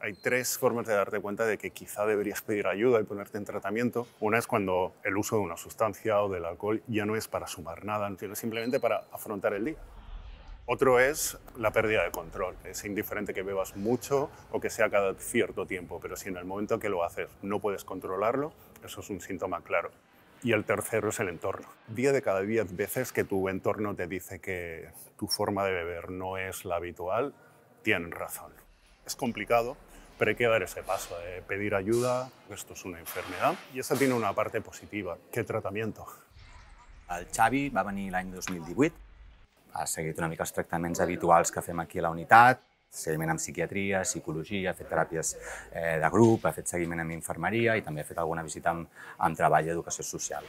Hay tres formas de darte cuenta de que quizá deberías pedir ayuda y ponerte en tratamiento. Una es cuando el uso de una sustancia o del alcohol ya no es para sumar nada, sino simplemente para afrontar el día. Otro es la pérdida de control. Es indiferente que bebas mucho o que sea cada cierto tiempo, pero si en el momento que lo haces no puedes controlarlo, eso es un síntoma claro. Y el tercero es el entorno. Día de cada diez veces que tu entorno te dice que tu forma de beber no es la habitual, tienen razón. Es complicado, pero hay que dar ese paso de pedir ayuda, esto es una enfermedad, i esa tiene una parte positiva, que tratamiento. El Xavi va venir l'any 2018, ha seguit una mica els tractaments habituals que fem aquí a la unitat, seguiment amb psiquiatria, psicologia, ha fet teràpies eh, de grup, ha fet seguiment amb infermeria i també ha fet alguna visita amb, amb treball i educació social.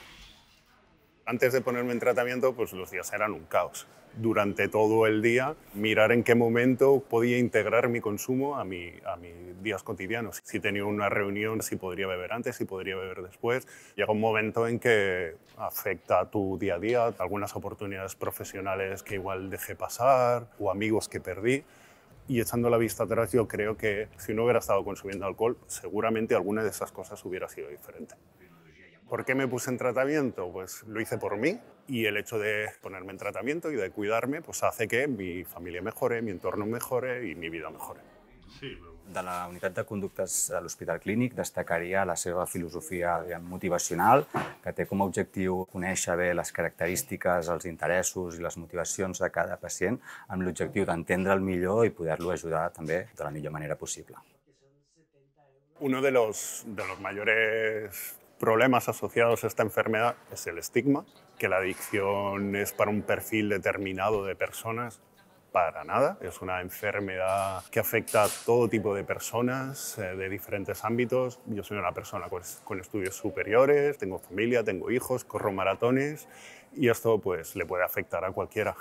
Antes de ponerme en tratamiento, pues los días eran un caos. Durante todo el día, mirar en qué momento podía integrar mi consumo a, mi, a mis días cotidianos. Si tenía una reunión, si podría beber antes, si podría beber después. Llega un momento en que afecta a tu día a día, algunas oportunidades profesionales que igual dejé pasar o amigos que perdí. Y echando la vista atrás, yo creo que si no hubiera estado consumiendo alcohol, seguramente alguna de esas cosas hubiera sido diferente. ¿Por qué me puse en tratamiento? Pues lo hice por mí y el hecho de ponerme en tratamiento y de cuidarme pues hace que mi familia mejore, mi entorno mejore y mi vida mejore. Sí, de la unitat de conductes de l'Hospital Clínic destacaria la seva filosofia diguem, motivacional, que té com a objectiu conèixer bé les característiques, els interessos i les motivacions de cada pacient amb l'objectiu d'entendre'l millor i poder-lo ajudar també de la millor manera possible. Uno de los, de los mayores problemas asociados a esta enfermedad es el estigma, que la adicción es para un perfil determinado de personas. Para nada, es una enfermedad que afecta a todo tipo de personas eh, de diferentes ámbitos. Yo soy una persona con, estudios superiores, tengo familia, tengo hijos, corro maratones y esto pues le puede afectar a cualquiera.